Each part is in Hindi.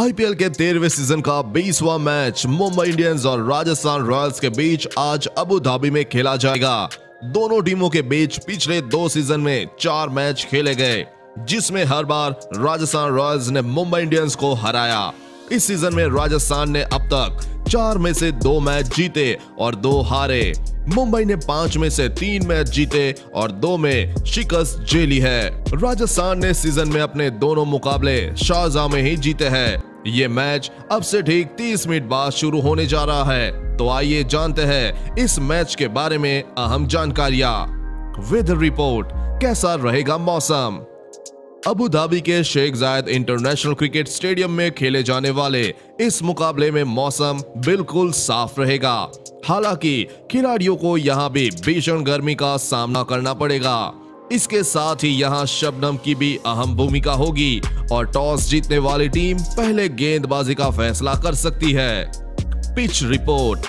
आईपीएल के तेरहवें सीज़न का बीसवा मैच मुंबई इंडियंस और राजस्थान रॉयल्स के बीच आज अबू धाबी में खेला जाएगा। दोनों टीमों के बीच पिछले दो सीज़न में चार मैच खेले गए, जिसमें हर बार राजस्थान रॉयल्स ने मुंबई इंडियंस को हराया। इस सीज़न में राजस्थान ने अब तक चार में से दो मैच जीते और दो हारे। मुंबई ने पाँच में से तीन मैच जीते और दो में शिकस्त झेली है। राजस्थान ने सीज़न में अपने दोनों मुकाबले शाहजहा में ही जीते हैं। ये मैच अब से ठीक 30 मिनट बाद शुरू होने जा रहा है। तो आइए जानते हैं इस मैच के बारे में अहम जानकारियाँ। वेदर रिपोर्ट कैसा रहेगा मौसम? अबू धाबी के Sheikh Zayed International Cricket Stadium में खेले जाने वाले इस मुकाबले में मौसम बिल्कुल साफ़ रहेगा। हालाँकि खिलाड़ियों को यहाँ भी भीषण गर्मी का सामना करना पड़ेगा। इसके साथ ही यहाँ शबनम की भी अहम भूमिका होगी और टॉस जीतने वाली टीम पहले गेंदबाजी का फैसला कर सकती है। Pitch report.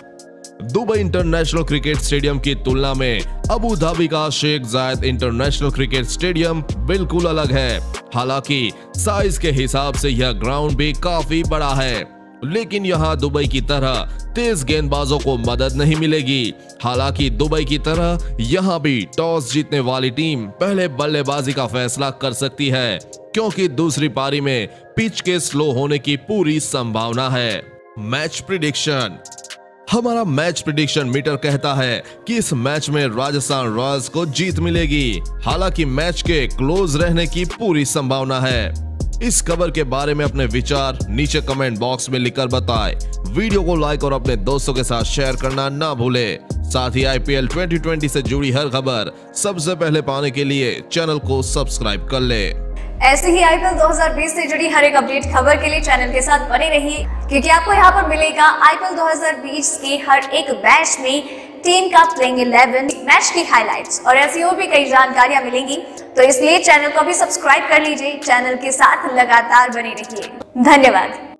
Dubai International Cricket Stadium की तुलना में अबू धाबी का Sheikh Zayed International Cricket Stadium बिल्कुल अलग है। हालाँकि साइज़ के हिसाब से यह ग्राउंड भी काफ़ी बड़ा है। लेकिन यहाँ दुबई की तरह तेज गेंदबाजों को मदद नहीं मिलेगी। हालाँकि दुबई की तरह यहाँ भी टॉस जीतने वाली टीम पहले बल्लेबाजी का फैसला कर सकती है, क्योंकि दूसरी पारी में पिच के स्लो होने की पूरी संभावना है। Match prediction. हमारा मैच प्रिडिक्शन मीटर कहता है कि इस मैच में राजस्थान रॉयल्स को जीत मिलेगी। हालाँकि मैच के क्लोज रहने की पूरी संभावना है। इस खबर के बारे में अपने विचार नीचे कमेंट बॉक्स में लिखकर बताएँ। वीडियो को लाइक और अपने दोस्तों के साथ शेयर करना ना भूले साथ ही आईपीएल 2020 से जुड़ी हर खबर सबसे पहले पाने के लिए चैनल को सब्सक्राइब कर ले ऐसे ही आईपीएल 2020 से जुड़ी हर एक अपडेट खबर के लिए चैनल के साथ बने रहिए, क्योंकि आपको यहाँ पर मिलेगा आईपीएल 2020 के हर एक मैच में टीम का प्लेइंग इलेवन मैच की हाइलाइट्स और ऐसी और भी कई जानकारियाँ मिलेंगी तो इसलिए चैनल को भी सब्सक्राइब कर लीजिए, चैनल के साथ लगातार बने रहिए। धन्यवाद।